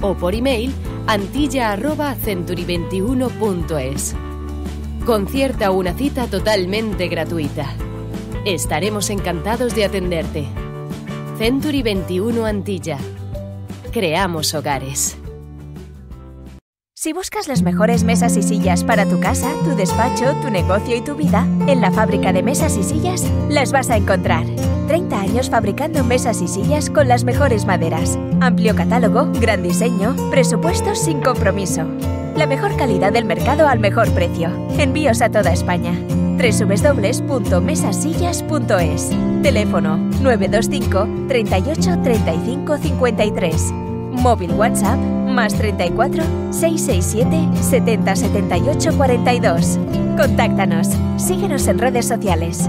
o por email antilla.century21.es. Concierta una cita totalmente gratuita. Estaremos encantados de atenderte. Century 21 Antilla. Creamos hogares. Si buscas las mejores mesas y sillas para tu casa, tu despacho, tu negocio y tu vida, en la fábrica de mesas y sillas las vas a encontrar. 30 años fabricando mesas y sillas con las mejores maderas. Amplio catálogo, gran diseño, presupuestos sin compromiso. La mejor calidad del mercado al mejor precio. Envíos a toda España. www.mesasillas.es Teléfono 925 38 35 53. Móvil WhatsApp más 34 667 70 78 42. Contáctanos. Síguenos en redes sociales.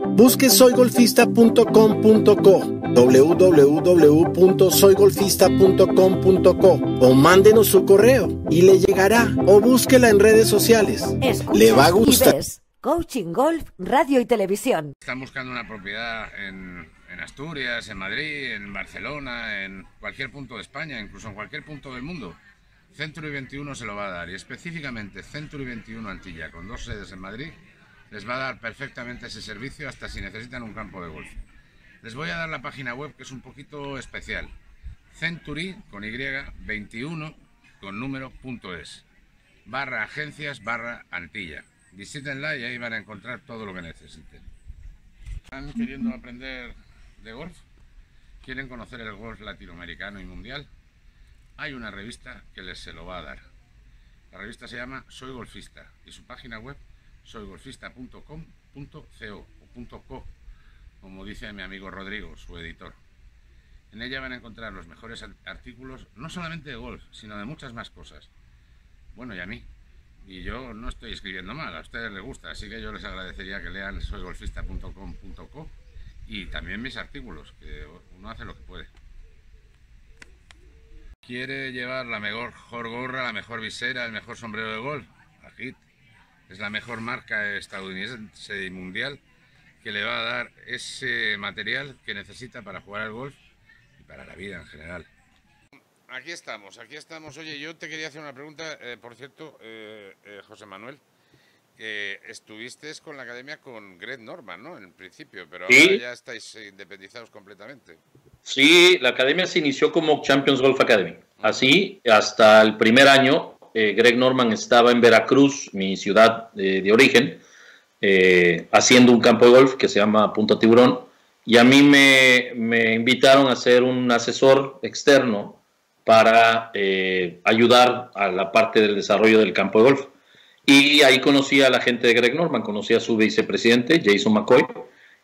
Busque soygolfista.com.co www.soygolfista.com.co o mándenos su correo y le llegará o búsquela en redes sociales. le va a gustar. Coaching Golf, Radio y Televisión. Están buscando una propiedad en, en Asturias, en Madrid, en Barcelona, en cualquier punto de España, incluso en cualquier punto del mundo. Century 21 se lo va a dar y específicamente Century 21 Antilla, con dos sedes en Madrid, les va a dar perfectamente ese servicio hasta si necesitan un campo de golf. Les voy a dar la página web que es un poquito especial. Century con Y 21 con número punto es barra agencias barra Antilla. Visítenla y ahí van a encontrar todo lo que necesiten. ¿Están queriendo aprender de golf? ¿Quieren conocer el golf latinoamericano y mundial? Hay una revista que les se lo va a dar. La revista se llama Soy Golfista y su página web soygolfista.com.co o .co como dice mi amigo Rodrigo, su editor. En ella van a encontrar los mejores artículos, no solamente de golf, sino de muchas más cosas. Bueno, y a mí. Y yo no estoy escribiendo mal, a ustedes les gusta, así que yo les agradecería que lean soygolfista.com.co y también mis artículos, que uno hace lo que puede. ¿Quiere llevar la mejor gorra, la mejor visera, el mejor sombrero de golf? Es la mejor marca estadounidense y mundial que le va a dar ese material que necesita para jugar al golf y para la vida en general. Aquí estamos, aquí estamos. Oye, yo te quería hacer una pregunta, eh, por cierto, eh, eh, José Manuel. estuviste con la academia con Greg Norman, ¿no? En principio, pero ahora ya estáis independizados completamente. Sí, la academia se inició como Champions Golf Academy. Así, hasta el primer año, Greg Norman estaba en Veracruz, mi ciudad de origen, eh, haciendo un campo de golf que se llama Punta Tiburón. Y a mí me, me invitaron a ser un asesor externo para eh, ayudar a la parte del desarrollo del campo de golf. Y ahí conocí a la gente de Greg Norman, conocí a su vicepresidente, Jason McCoy,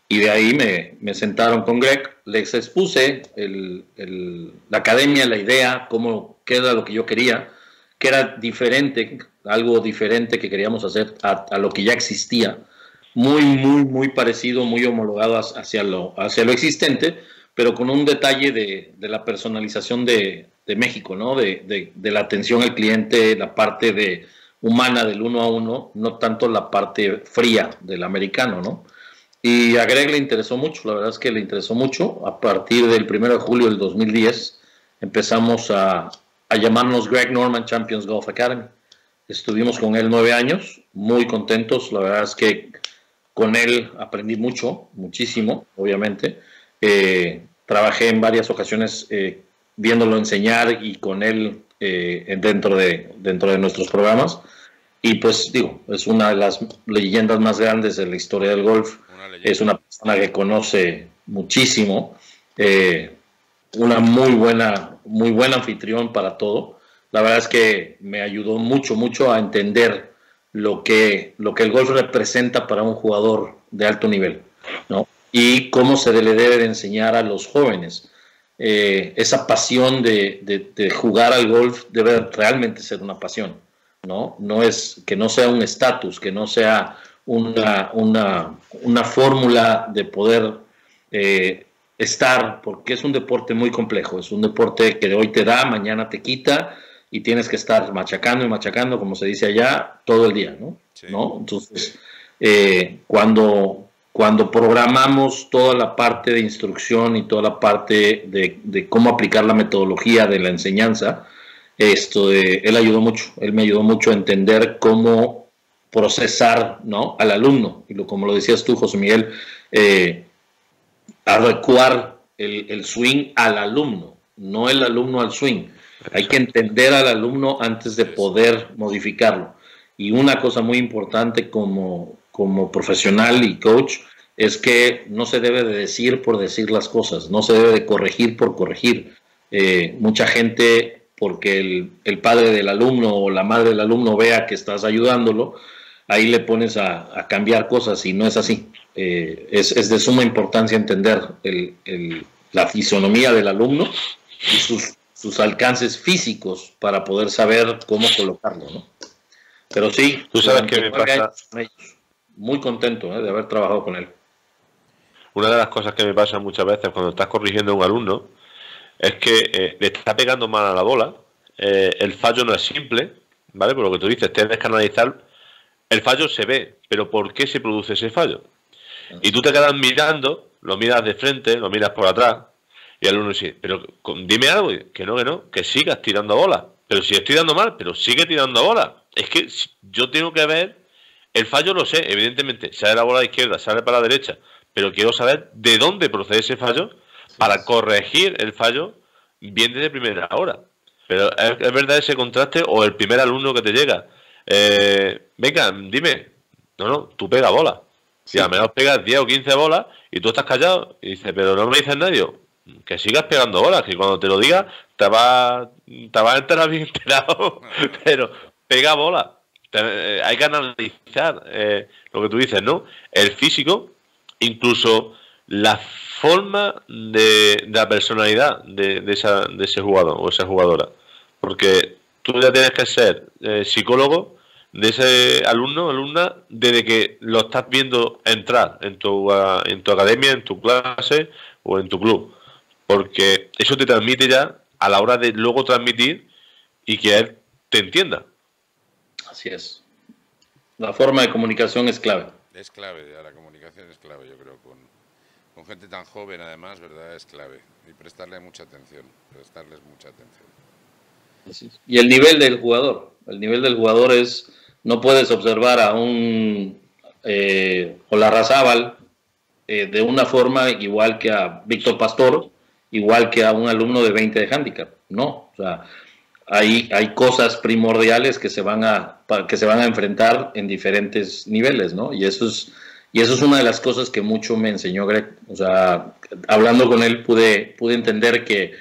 y de ahí me, me sentaron con Greg, les expuse la academia, la idea, cómo, qué era lo que yo quería, que era diferente, algo diferente que queríamos hacer a, lo que ya existía, muy, muy, muy parecido, muy homologado hacia lo, hacia lo existente, pero con un detalle de, la personalización de, México, ¿no? De, la atención al cliente, la parte de humana del uno a uno, no tanto la parte fría del americano, ¿no? Y a Greg le interesó mucho, la verdad es que le interesó mucho. A partir del 1 de julio del 2010 empezamos a, a llamarnos Greg Norman Champions Golf Academy. Estuvimos con él nueve años, muy contentos. La verdad es que con él aprendí mucho, muchísimo, obviamente. Eh, trabajé en varias ocasiones eh, viéndolo enseñar y con él eh, dentro, de, dentro de nuestros programas. Y pues digo, es una de las leyendas más grandes de la historia del golf. es una persona que conoce muchísimo, eh, una muy buena, muy buen anfitrión para todo. La verdad es que me ayudó mucho, mucho a entender lo que, lo que el golf representa para un jugador de alto nivel, ¿no? Y cómo se le debe de enseñar a los jóvenes. Eh, esa pasión de, de jugar al golf debe realmente ser una pasión ¿no? No es que no sea un estatus, que no sea una, una, fórmula de poder eh, estar, porque es un deporte muy complejo, es un deporte que hoy te da, mañana te quita y tienes que estar machacando y machacando, como se dice allá, todo el día, ¿no? Entonces, eh, cuando, cuando programamos toda la parte de instrucción y toda la parte de, de cómo aplicar la metodología de la enseñanza, esto él ayudó mucho, él me ayudó mucho a entender cómo procesar ¿no? al alumno, y lo, como lo decías tú, José Miguel, eh, adecuar el, el, swing al alumno, no el alumno al swing. Hay que entender al alumno antes de poder modificarlo. Y una cosa muy importante como, como profesional y coach es que no se debe de decir por decir las cosas, no se debe de corregir por corregir. Eh, mucha gente porque el, padre del alumno o la madre del alumno vea que estás ayudándolo, ahí le pones a, cambiar cosas y no es así. Eh, es, de suma importancia entender la fisonomía del alumno y sus, alcances físicos para poder saber cómo colocarlo. ¿no? Pero sí, tú sabes que me pasa. Muy contento ¿eh? de haber trabajado con él. Una de las cosas que me pasa muchas veces cuando estás corrigiendo a un alumno es que eh, le está pegando mal a la bola, eh, el fallo no es simple, ¿vale? Por lo que tú dices, tienes que analizar, el fallo se ve, pero ¿por qué se produce ese fallo? Y tú te quedas mirando, lo miras de frente, lo miras por atrás, y el alumno dice, pero dime algo, que no, que no, que sigas tirando bola. Pero si estoy dando mal, pero sigue tirando bola. Es que yo tengo que ver, el fallo lo sé, evidentemente, sale la bola de izquierda, sale para la derecha, pero quiero saber de dónde procede ese fallo para corregir el fallo bien desde primera hora. Pero ¿es, verdad ese contraste o el primer alumno que te llega? Eh, venga, dime. No, no, tú pega bola. Si a menos pegas 10 o 15 bolas y tú estás callado y dices, pero no me dices nadie. Que sigas pegando bolas, que cuando te lo diga te vas te va a enterar bien enterado. pero pega bola. Eh, hay que analizar eh, lo que tú dices, ¿no? El físico, incluso la forma de, la personalidad de, esa, de ese jugador o esa jugadora. Porque tú ya tienes que ser eh, psicólogo de ese alumno o alumna desde que lo estás viendo entrar en tu, ah, en tu academia, en tu clase o en tu club. Porque eso te transmite ya a la hora de luego transmitir y que él te entienda. Así es. La forma de comunicación es clave. Es clave, la comunicación es clave, yo creo, con, con gente tan joven además, ¿verdad? Es clave. Y prestarle mucha atención, prestarles mucha atención. Y el nivel del jugador. El nivel del jugador es, no puedes observar a un eh, eh, de una forma igual que a Víctor Pastor, igual que a un alumno de 20 de handicap. No, o sea, hay, hay cosas primordiales que se, van a, que se van a enfrentar en diferentes niveles, ¿no? Y eso es y eso es una de las cosas que mucho me enseñó Greg. O sea, hablando con él pude, pude entender que,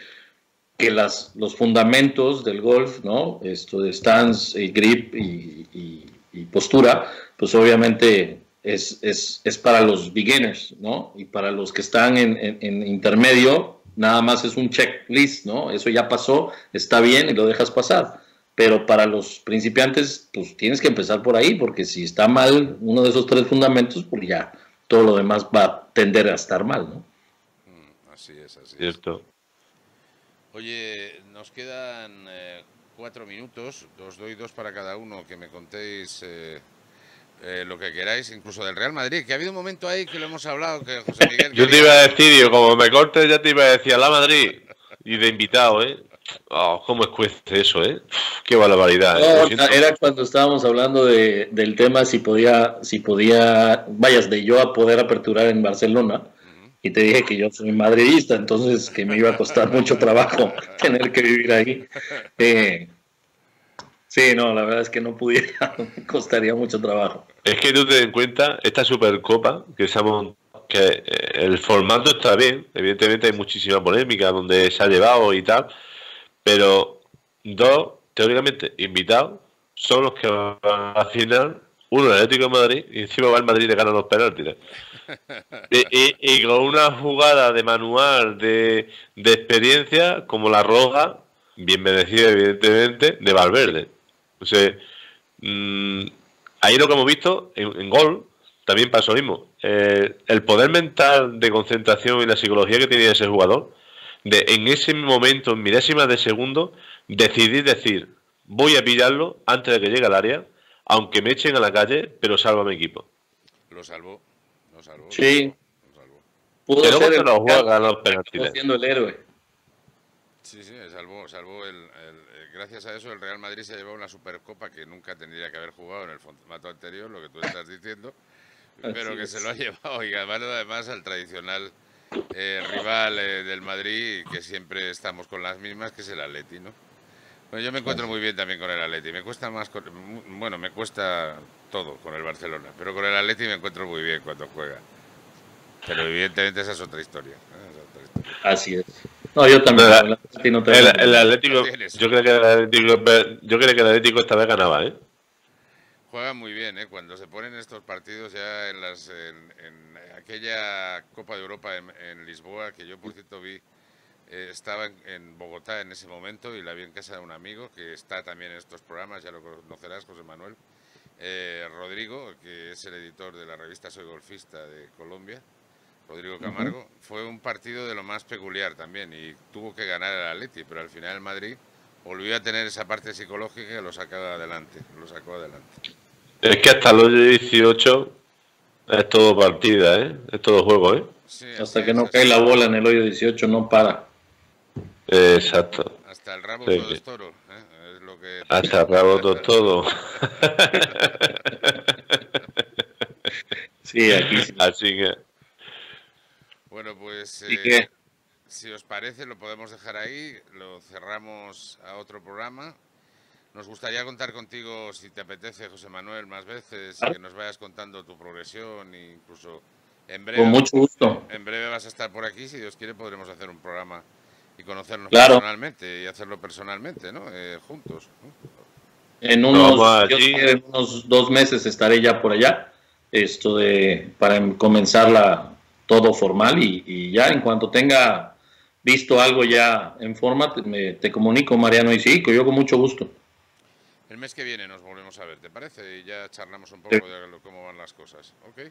que las, los fundamentos del golf, ¿no? Esto de stance, y grip y, postura, pues obviamente es, es, es, para los beginners, ¿no? Y para los que están en, en intermedio, nada más es un checklist, ¿no? Eso ya pasó, está bien y lo dejas pasar pero para los principiantes, pues tienes que empezar por ahí, porque si está mal uno de esos tres fundamentos, pues ya todo lo demás va a tender a estar mal, ¿no? Mm, así es, así Cierto. Oye, nos quedan eh, cuatro minutos, os doy dos para cada uno, que me contéis eh, eh, lo que queráis, incluso del Real Madrid, que ha habido un momento ahí que lo hemos hablado, que José Miguel... Yo te iba a decir, yo, como me cortes, ya te iba a decir a la Madrid y de invitado, ¿eh? Oh, ¿Cómo escuece eso, eh? Qué barbaridad. ¿eh? era cuando estábamos hablando de, del tema si podía, si podía, vayas, de yo a poder aperturar en Barcelona. Y te dije que yo soy madridista, entonces que me iba a costar mucho trabajo tener que vivir ahí. Eh, sí, no, la verdad es que no pudiera, costaría mucho trabajo. Es que tú te den cuenta, esta Supercopa que se que eh, el formato está bien, evidentemente hay muchísima polémica donde se ha llevado y tal, pero dos, teóricamente, invitados son los que van a final, uno el Atlético de Madrid y encima va el Madrid y gana los penaltis. Y, con una jugada de manual, de, experiencia, como la roja, bien merecida evidentemente, de Valverde. O sea, mm, ahí lo que hemos visto en, gol también pasó lo mismo. Eh, el poder mental de concentración y la psicología que tenía ese jugador de en ese momento, en milésimas de segundo, decidir decir, voy a pillarlo antes de que llegue al área, aunque me echen a la calle, pero salvo a mi equipo. Lo salvó, salvó. Sí. Lo salvó. Pudo ser el, lo juega los siendo el héroe. Sí, sí, salvó, salvó el, eh, gracias a eso el Real Madrid se llevó una Supercopa que nunca tendría que haber jugado en el formato anterior, lo que tú estás diciendo, pero que se lo ha llevado y además, además al tradicional eh, rival eh, del Madrid, que siempre estamos con las mismas, que es el Atleti, ¿no? Bueno, yo me encuentro muy bien también con el Atleti. Me cuesta más, bueno, me cuesta todo con el Barcelona, pero con el Atleti me encuentro muy bien cuando juega. Pero evidentemente esa es otra historia. ¿eh? Así es. No, yo también. El, Atlético, yo creo que el Atlético, yo creo que el Atlético esta vez ganaba, ¿eh? Juega muy bien, ¿eh? Cuando se ponen estos partidos ya en, las, en, aquella Copa de Europa en, Lisboa, que yo por cierto vi, eh, estaba en, Bogotá en ese momento y la vi en casa de un amigo que está también en estos programas, ya lo conocerás, José Manuel. Eh, Rodrigo, que es el editor de la revista Soy Golfista de Colombia, Rodrigo Camargo, fue un partido de lo más peculiar también y tuvo que ganar el Atleti, pero al final el Madrid volvió a tener esa parte psicológica y lo sacó adelante, lo sacó adelante. Es que hasta los 18 es todo partida, ¿eh? Es todo juego, ¿eh? Hasta que no cae la bola en el hoyo 18 no para. Exacto. Hasta el rabo todo es toro, ¿eh? Es lo que... Hasta el rabo todo todo. sí, aquí sí. Así que... Bueno, pues... Eh, si os parece, lo podemos dejar ahí, lo cerramos a otro programa nos gustaría contar contigo, si te apetece, José Manuel, más veces, que nos vayas contando tu progresión e incluso en breve. Con mucho gusto. En breve vas a estar por aquí, si Dios quiere podremos hacer un programa y conocernos personalmente y hacerlo personalmente, ¿no? Eh, juntos. En unos, en unos dos meses estaré ya por allá, esto de para comenzar la, todo formal y, ya en cuanto tenga visto algo ya en forma, te, te comunico, Mariano, y sí, yo con mucho gusto. El mes que viene nos volvemos a ver, ¿te parece? Y ya charlamos un poco de cómo van las cosas, ¿ok?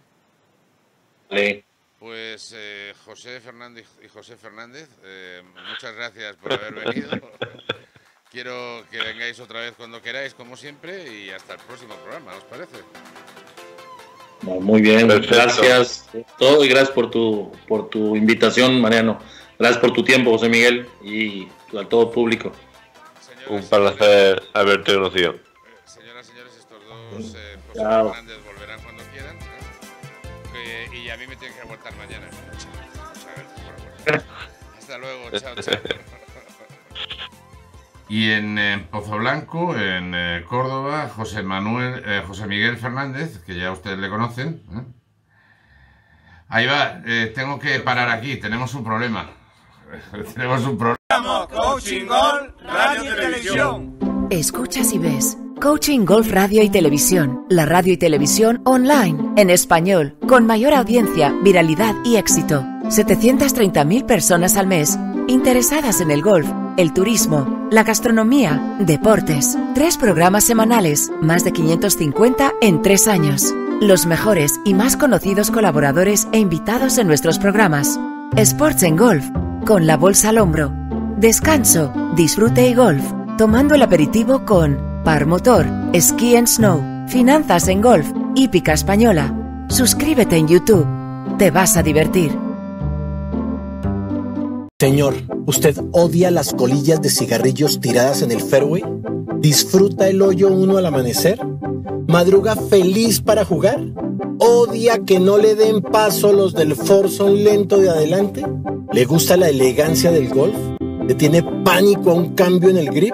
Vale. Pues eh, José Fernández y José Fernández, eh, muchas gracias por haber venido. Quiero que vengáis otra vez cuando queráis, como siempre, y hasta el próximo programa, ¿os parece? Muy bien, gracias por todo y gracias por tu, por tu invitación, Mariano. Gracias por tu tiempo, José Miguel, y a todo público. Un placer haberte conocido. Eh, señoras y señores, estos dos eh, José quieran. ¿eh? Y a mí me tienen que aguantar mañana. Hasta luego, chao, chao. Y en eh, Pozo Blanco, en eh, Córdoba, José Manuel, eh, José Miguel Fernández, que ya ustedes le conocen. Ahí va, tengo que parar aquí, tenemos un problema. tenemos un problema. Coaching Golf Radio y Televisión. Escuchas y ves. Coaching Golf Radio y Televisión. La radio y televisión online, en español, con mayor audiencia, viralidad y éxito. 730.000 personas al mes interesadas en el golf, el turismo, la gastronomía, deportes. Tres programas semanales, más de 550 en tres años. Los mejores y más conocidos colaboradores e invitados en nuestros programas. Sports en Golf, con la bolsa al hombro Descanso, disfrute y golf, tomando el aperitivo con Par Motor, Ski and Snow, Finanzas en Golf, hípica española. Suscríbete en YouTube. Te vas a divertir. Señor, ¿usted odia las colillas de cigarrillos tiradas en el fairway? ¿Disfruta el hoyo uno al amanecer? ¿Madruga feliz para jugar? ¿Odia que no le den paso los del Forson lento de adelante? ¿Le gusta la elegancia del golf? ¿Le tiene pánico a un cambio en el grip?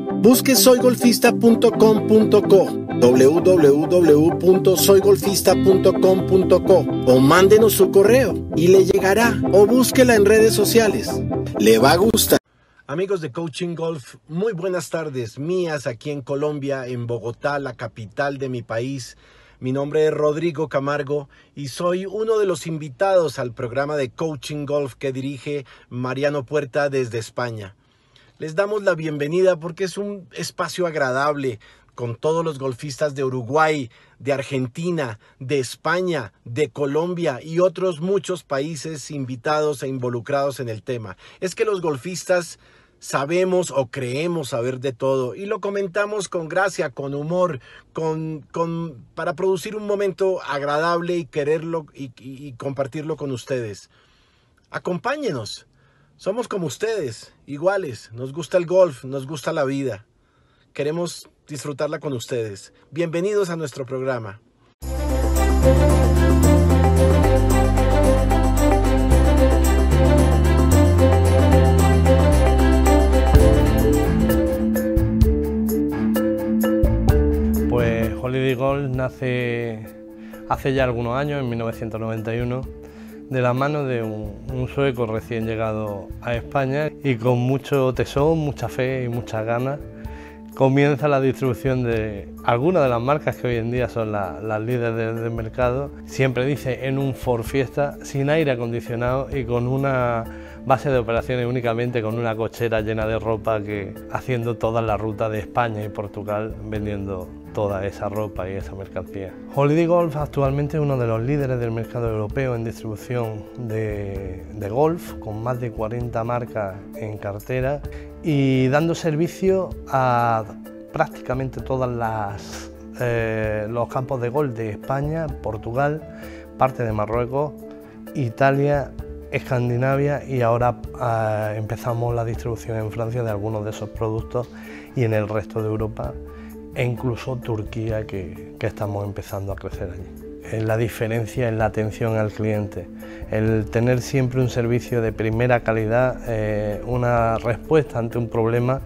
Busque soygolfista.com.co www.soygolfista.com.co o mándenos su correo y le llegará o búsquela en redes sociales. Le va a gustar. Amigos de Coaching Golf, muy buenas tardes mías aquí en Colombia, en Bogotá, la capital de mi país. Mi nombre es Rodrigo Camargo y soy uno de los invitados al programa de Coaching Golf que dirige Mariano Puerta desde España. Les damos la bienvenida porque es un espacio agradable con todos los golfistas de Uruguay, de Argentina, de España, de Colombia y otros muchos países invitados e involucrados en el tema. Es que los golfistas sabemos o creemos saber de todo y lo comentamos con gracia, con humor, con, con para producir un momento agradable y quererlo y, y compartirlo con ustedes. Acompáñenos. Somos como ustedes, iguales. Nos gusta el golf, nos gusta la vida. Queremos disfrutarla con ustedes. Bienvenidos a nuestro programa. Pues Holiday Golf nace hace ya algunos años, en 1991, de la mano de un, sueco recién llegado a España y con mucho tesón, mucha fe y muchas ganas comienza la distribución de algunas de las marcas que hoy en día son las líderes del, mercado. Siempre dice en un Ford Fiesta, sin aire acondicionado y con una base de operaciones únicamente con una cochera llena de ropa que haciendo toda la ruta de España y Portugal vendiendo toda esa ropa y esa mercancía. Holiday Golf actualmente es uno de los líderes del mercado europeo en distribución de, golf, con más de 40 marcas en cartera y dando servicio a prácticamente todos eh, los campos de golf de España, Portugal, parte de Marruecos, Italia, Escandinavia y ahora eh, empezamos la distribución en Francia de algunos de esos productos y en el resto de Europa e incluso Turquía que, que estamos empezando a crecer allí. La diferencia en la atención al cliente, el tener siempre un servicio de primera calidad, eh, una respuesta ante un problema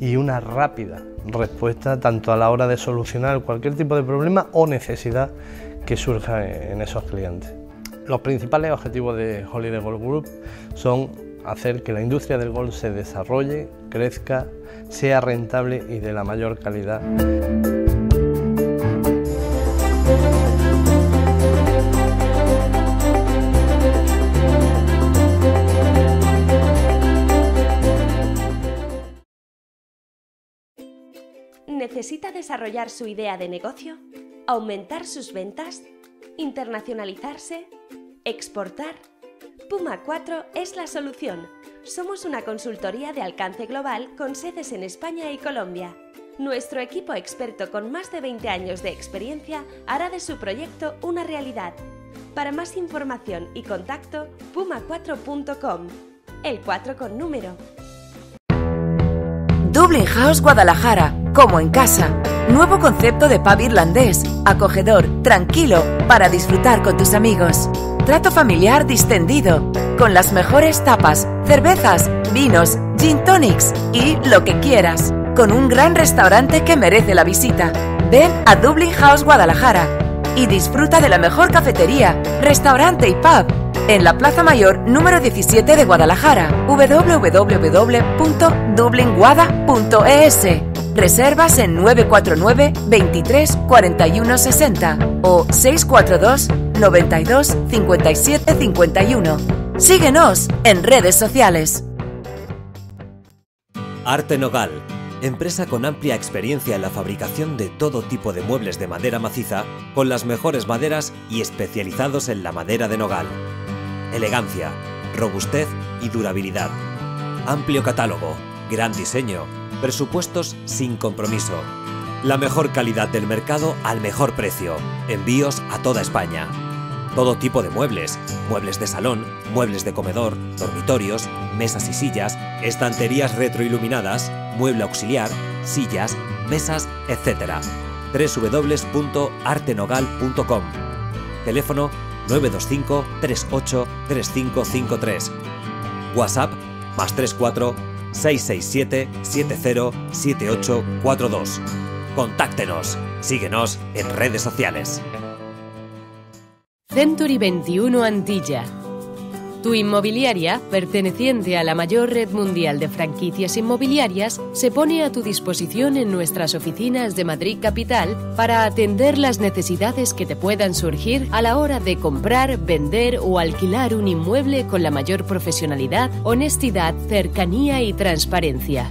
y una rápida respuesta tanto a la hora de solucionar cualquier tipo de problema o necesidad que surja en esos clientes. Los principales objetivos de Holiday Golf Group son hacer que la industria del golf se desarrolle, crezca, sea rentable y de la mayor calidad. ¿Necesita desarrollar su idea de negocio? ¿Aumentar sus ventas? ¿Internacionalizarse? ¿Exportar? Puma 4 es la solución. Somos una consultoría de alcance global con sedes en España y Colombia. Nuestro equipo experto con más de 20 años de experiencia hará de su proyecto una realidad. Para más información y contacto, puma4.com. El 4 con número. Dublin House Guadalajara como en casa. Nuevo concepto de pub irlandés, acogedor, tranquilo, para disfrutar con tus amigos. Trato familiar distendido, con las mejores tapas, cervezas, vinos, gin tonics y lo que quieras. Con un gran restaurante que merece la visita. Ven a Dublin House Guadalajara y disfruta de la mejor cafetería, restaurante y pub en la Plaza Mayor número 17 de Guadalajara, www.dublinguada.es. Reservas en 949 23 41 60 o 642 92 57 51. Síguenos en redes sociales. Arte Nogal, empresa con amplia experiencia en la fabricación de todo tipo de muebles de madera maciza con las mejores maderas y especializados en la madera de nogal. Elegancia, robustez y durabilidad. Amplio catálogo, gran diseño, presupuestos sin compromiso. La mejor calidad del mercado al mejor precio. Envíos a toda España. Todo tipo de muebles, muebles de salón, muebles de comedor, dormitorios, mesas y sillas, estanterías retroiluminadas, mueble auxiliar, sillas, mesas, etc. www.artenogal.com Teléfono 925 38 3553 WhatsApp más 34 667 707842. Contáctenos. Síguenos en redes sociales. Century 21 Antilla. Tu inmobiliaria, perteneciente a la mayor red mundial de franquicias inmobiliarias, se pone a tu disposición en nuestras oficinas de Madrid Capital para atender las necesidades que te puedan surgir a la hora de comprar, vender o alquilar un inmueble con la mayor profesionalidad, honestidad, cercanía y transparencia.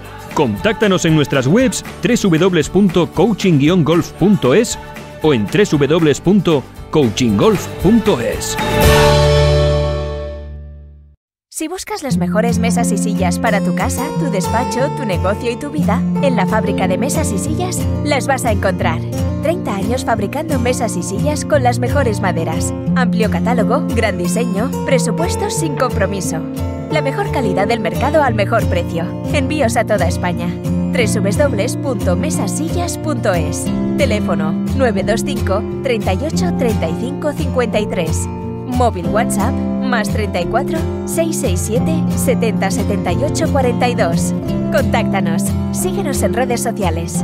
Contáctanos en nuestras webs www.coaching-golf.es o en www.coachinggolf.es. Si buscas las mejores mesas y sillas para tu casa, tu despacho, tu negocio y tu vida, en la fábrica de mesas y sillas las vas a encontrar. 30 años fabricando mesas y sillas con las mejores maderas. Amplio catálogo, gran diseño, presupuestos sin compromiso. La mejor calidad del mercado al mejor precio. Envíos a toda España. www.mesasillas.es. Teléfono 925 38 35 53. Móvil WhatsApp más 34 667 70 78 42. Contáctanos. Síguenos en redes sociales.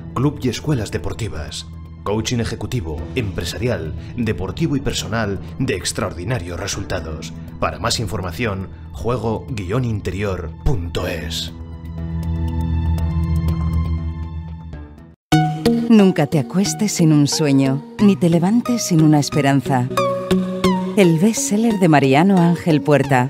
club y escuelas deportivas. Coaching ejecutivo, empresarial, deportivo y personal de extraordinarios resultados. Para más información, juego-interior.es. Nunca te acuestes sin un sueño, ni te levantes sin una esperanza. El bestseller de Mariano Ángel Puerta.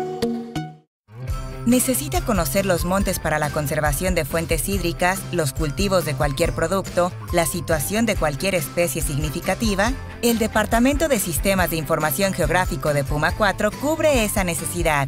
¿Necesita conocer los montes para la conservación de fuentes hídricas, los cultivos de cualquier producto, la situación de cualquier especie significativa? El Departamento de Sistemas de Información Geográfico de Puma 4 cubre esa necesidad.